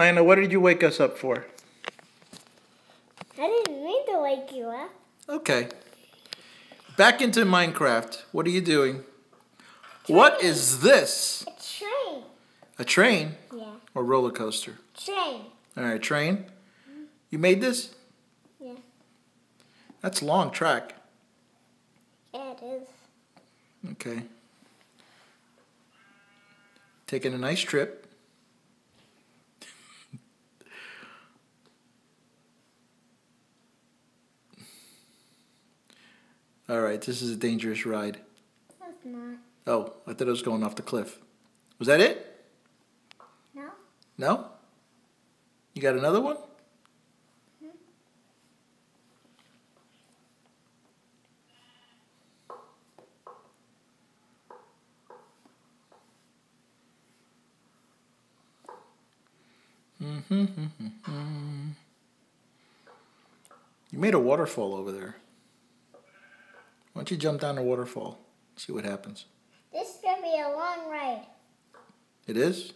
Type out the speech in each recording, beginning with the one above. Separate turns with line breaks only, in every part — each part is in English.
Nina, what did you wake us up for?
I didn't mean to wake you up.
Okay. Back into Minecraft. What are you doing? What is this?
A train.
A train
Yeah.
or roller coaster?
Train.
All right, train. You made this?
Yeah.
That's a long track.
Yeah, it is.
Okay. Taking a nice trip. All right, this is a dangerous ride.
That's not.
Oh, I thought it was going off the cliff. Was that it?
No?
No? You got another one? Mm-hmm. Mm-hmm. Mm-hmm. You made a waterfall over there. Why don't you jump down the waterfall? See what happens.
This is going to be a long ride.
It is?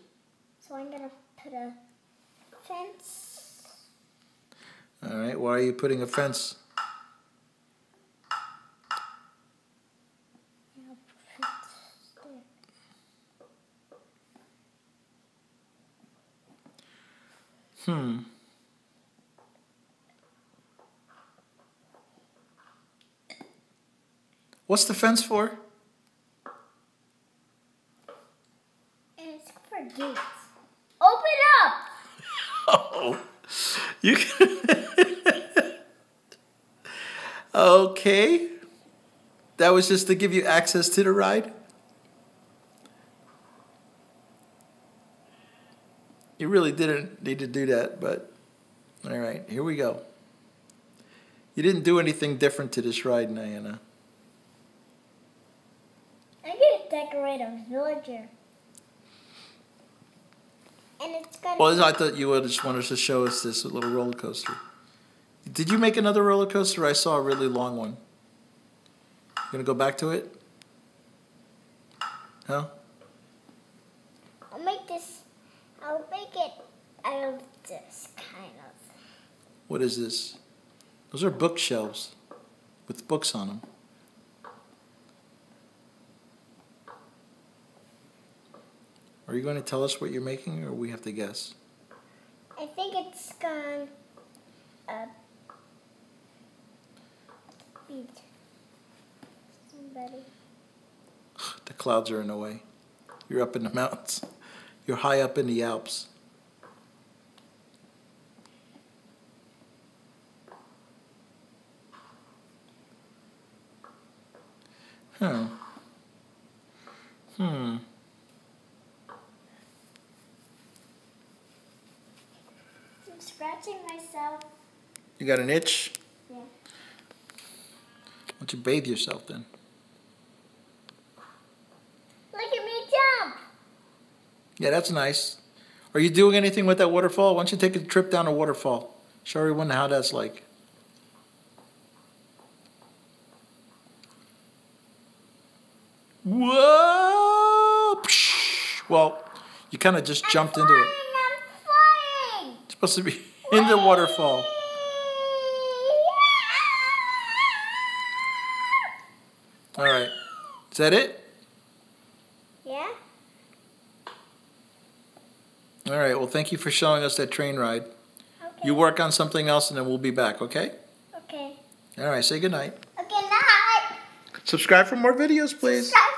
So I'm going to put a fence.
All right, why are you putting a fence?
Yeah, I'll put fence there.
Hmm. What's the fence for?
It's for gates. Open up!
Oh, you can. okay. That was just to give you access to the ride? You really didn't need to do that, but all right, here we go. You didn't do anything different to this ride, Diana.
I'm going to decorate a villager. And it's to
Well, I thought you would just wanted to show us this little roller coaster. Did you make another roller coaster? I saw a really long one. You gonna go back to it? No?
I'll make this, I'll make it out of this kind of.
What is this? Those are bookshelves with books on them. Are you going to tell us what you're making, or we have to guess?
I think it's gone uh, beat somebody.
The clouds are in the way. You're up in the mountains. You're high up in the Alps. Hmm. Hmm.
Scratching myself.
You got an itch?
Yeah.
Why don't you bathe yourself then?
Look at me jump!
Yeah, that's nice. Are you doing anything with that waterfall? Why don't you take a trip down a waterfall? Show everyone how that's like. Whoa! Well, you kind of just jumped into it.
I'm flying!
It's supposed to be in the waterfall. All right. Is that it?
Yeah?
All right. Well, thank you for showing us that train ride.
Okay.
You work on something else and then we'll be back, okay?
Okay.
All right. Say goodnight.
Okay, night!
Subscribe for more videos, please.
Subscribe